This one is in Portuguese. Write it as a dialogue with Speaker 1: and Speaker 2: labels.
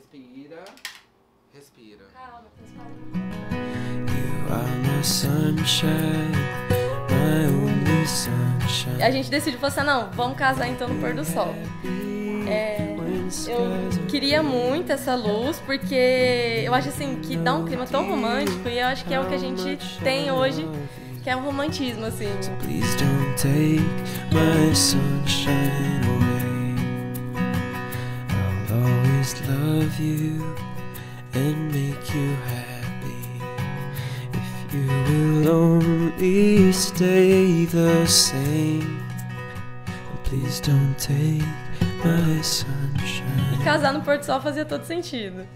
Speaker 1: Respira. Respira.
Speaker 2: Calma,
Speaker 3: You are my sunshine, my only sunshine.
Speaker 2: A gente decidiu, falou assim, não, vamos casar então no pôr do sol. É, eu queria muito essa luz, porque eu acho assim que dá um clima tão romântico e eu acho que é o que a gente tem hoje, que é o romantismo, assim.
Speaker 3: Please always love you and make you happy. If you will only stay the same. Please don't take my sunshine.
Speaker 2: E casar no pôr do sol fazia todo sentido.